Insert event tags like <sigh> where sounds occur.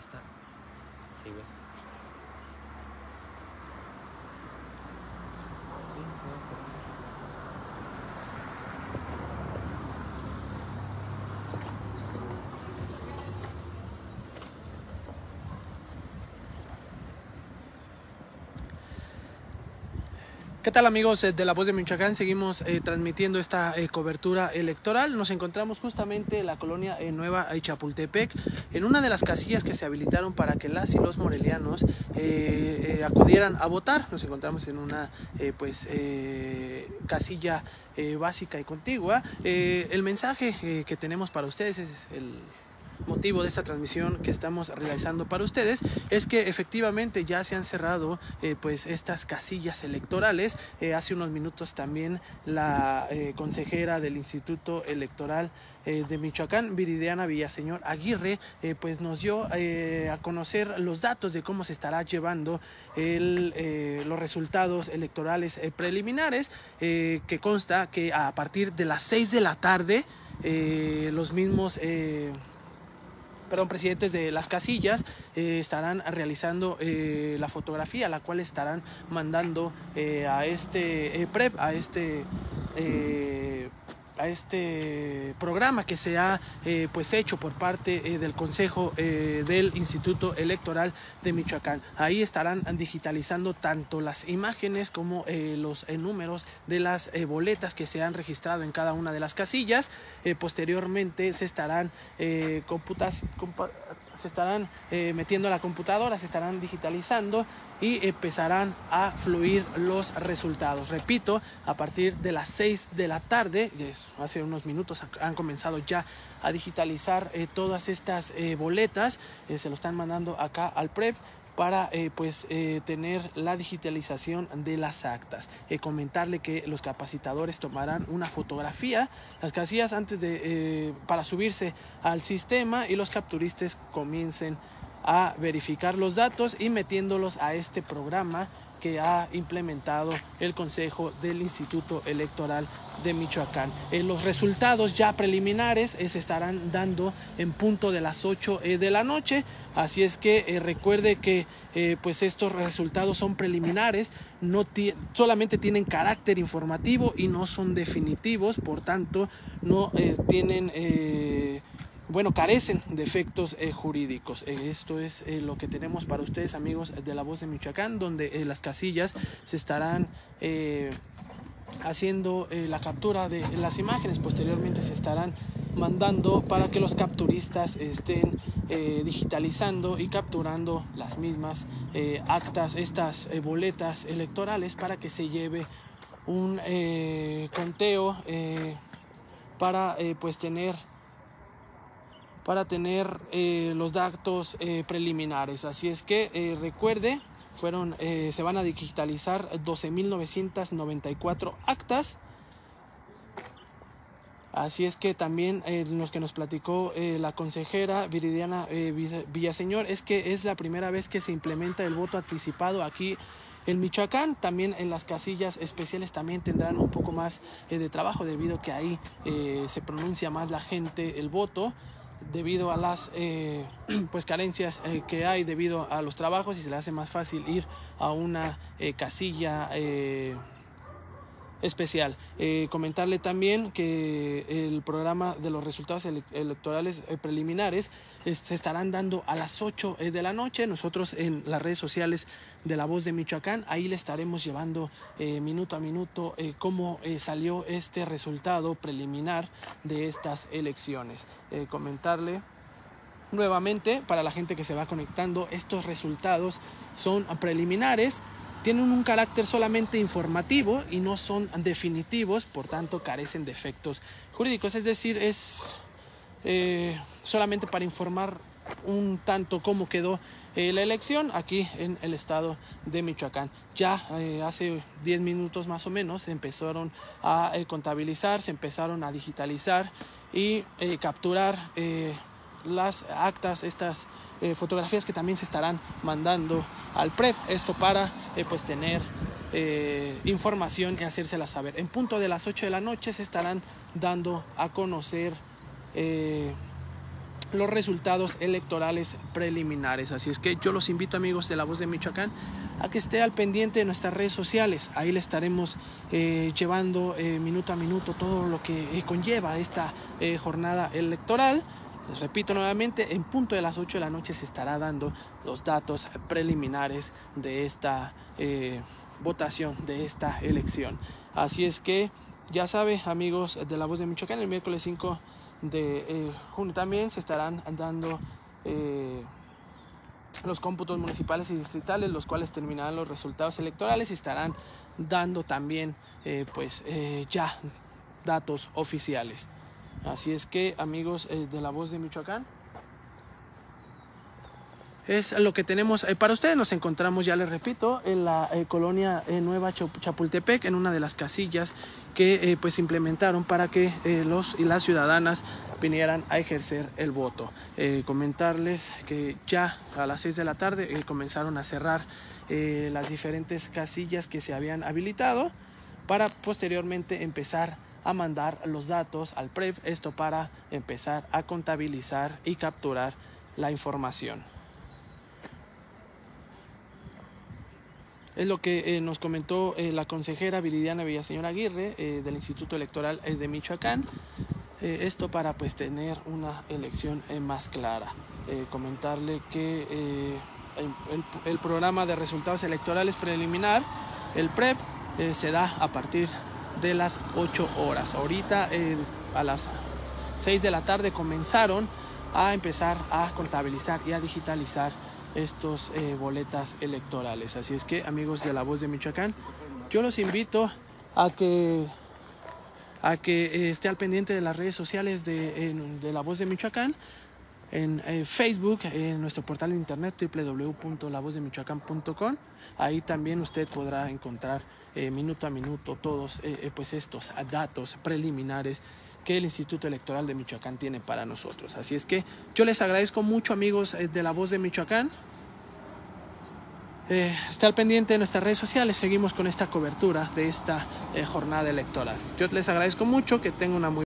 está? Sí, güey. Sí, güey, pero- ¿Qué tal amigos eh, de La Voz de Michoacán? Seguimos eh, transmitiendo esta eh, cobertura electoral. Nos encontramos justamente en la colonia Nueva Chapultepec, en una de las casillas que se habilitaron para que las y los morelianos acudieran a votar. Nos encontramos en una pues casilla básica y contigua. El mensaje que tenemos para ustedes es el motivo de esta transmisión que estamos realizando para ustedes es que efectivamente ya se han cerrado eh, pues estas casillas electorales. Eh, hace unos minutos también la eh, consejera del Instituto Electoral de Michoacán Viridiana Villaseñor Aguirre pues nos dio a conocer los datos de cómo se estará llevando los resultados electorales preliminares que consta que a partir de las 6 de la tarde los mismos perdón, presidentes de las casillas eh, estarán realizando eh, la fotografía, la cual estarán mandando eh, a este PREP, a este a este programa que se ha eh, pues hecho por parte eh, del Consejo eh, del Instituto Electoral de Michoacán. Ahí estarán digitalizando tanto las imágenes como los números de las boletas que se han registrado en cada una de las casillas. Posteriormente se estarán computas, se estarán eh, metiendo a la computadora, se estarán digitalizando y empezarán a fluir los resultados. Repito, a partir de las 6 de la tarde, hace unos minutos han- comenzado ya a digitalizar eh, todas estas eh, boletas, se lo están mandando acá al PREP para eh, pues eh, tener la digitalización de las actas. Eh, comentarle que los capacitadores tomarán una fotografía, las casillas antes de para subirse al sistema y los capturistas comiencen a verificar los datos y metiéndolos a este programa que ha implementado el Consejo del Instituto Electoral de Michoacán. Eh, los resultados ya preliminares eh, se estarán dando en punto de las 8 eh, de la noche, así es que eh, recuerde que eh, pues estos resultados son preliminares, no solamente tienen carácter informativo y no son definitivos, por tanto no tienen bueno, carecen de efectos eh, jurídicos. Eh, esto es eh, lo que tenemos para ustedes, amigos de La Voz de Michoacán, donde las casillas se estarán haciendo la captura de las imágenes. Posteriormente se estarán mandando para que los capturistas estén digitalizando y capturando las mismas actas, estas boletas electorales para que se lleve un conteo para pues tener para tener eh, los datos eh, preliminares. Así es que eh, recuerde, fueron, se van a digitalizar 12.994 actas. Así es que también los que nos platicó la consejera Viridiana Villa- Villaseñor es que es la primera vez que se implementa el voto anticipado aquí en Michoacán. También en las casillas especiales también tendrán un poco más de trabajo debido a que ahí se pronuncia más la gente el voto debido a las eh, <clears throat> pues carencias eh, que hay debido a los trabajos y se le hace más fácil ir a una eh, casilla eh, especial. Eh, comentarle también que el programa de los resultados ele- electorales eh, preliminares es- se estarán dando a las 8 eh, de la noche. Nosotros en las redes sociales de La Voz de Michoacán, ahí le estaremos llevando minuto a minuto cómo salió este resultado preliminar de estas elecciones. Comentarle nuevamente para la gente que se va conectando, estos resultados son preliminares, tienen un carácter solamente informativo y no son definitivos, por tanto carecen de efectos jurídicos, es decir, es eh, solamente para informar un tanto cómo quedó eh, la elección aquí en el estado de Michoacán. Ya eh, hace 10 minutos más o menos se empezaron a contabilizar, se empezaron a digitalizar y capturar las actas, estas fotografías que también se estarán mandando al PREP. Esto para eh, pues tener eh, información y hacérsela saber. En punto de las 8 de la noche se estarán dando a conocer eh, los resultados electorales preliminares. Así es que yo los invito amigos de La Voz de Michoacán a que esté al pendiente de nuestras redes sociales. Ahí le estaremos llevando minuto a minuto todo lo que conlleva esta jornada electoral. Les repito nuevamente, en punto de las 8 de la noche se estará dando los datos preliminares de esta eh, votación, de esta elección. Así es que ya sabe amigos de La Voz de Michoacán, el miércoles 5 de eh, junio también se estarán dando eh, los cómputos municipales y distritales, los cuales terminarán los resultados electorales y estarán dando también pues ya datos oficiales. Así es que amigos eh, de la voz de Michoacán, es lo que tenemos eh, para ustedes. Nos encontramos, ya les repito, en la eh, colonia Nueva Chap- Chapultepec, en una de las casillas que pues implementaron para que los y las ciudadanas vinieran a ejercer el voto. Comentarles que ya a las 6 de la tarde comenzaron a cerrar las diferentes casillas que se habían habilitado para posteriormente empezar a mandar los datos al PREP, esto para empezar a contabilizar y capturar la información. Es lo que eh, nos comentó eh, la consejera Viridiana Villaseñor Aguirre eh, del Instituto Electoral de Michoacán. Esto para pues tener una elección más clara. Comentarle que el, el- programa de resultados electorales preliminar, el PREP, se da a partir de las 8 horas. Ahorita eh, a las 6 de la tarde comenzaron a empezar a contabilizar y a digitalizar estos eh, boletas electorales. Así es que amigos de la voz de Michoacán, yo los invito a que a que eh, esté al pendiente de las redes sociales de, la voz de Michoacán en eh, Facebook, en nuestro portal de internet www.lavozdemichoacán.com. Ahí también usted podrá encontrar eh, minuto a minuto todos eh, eh, pues estos datos preliminares que el Instituto Electoral de Michoacán tiene para nosotros. Así es que yo les agradezco mucho amigos de la voz de Michoacán. Eh, al pendiente de nuestras redes sociales. Seguimos con esta cobertura de esta jornada electoral. Yo les agradezco mucho que tengan una muy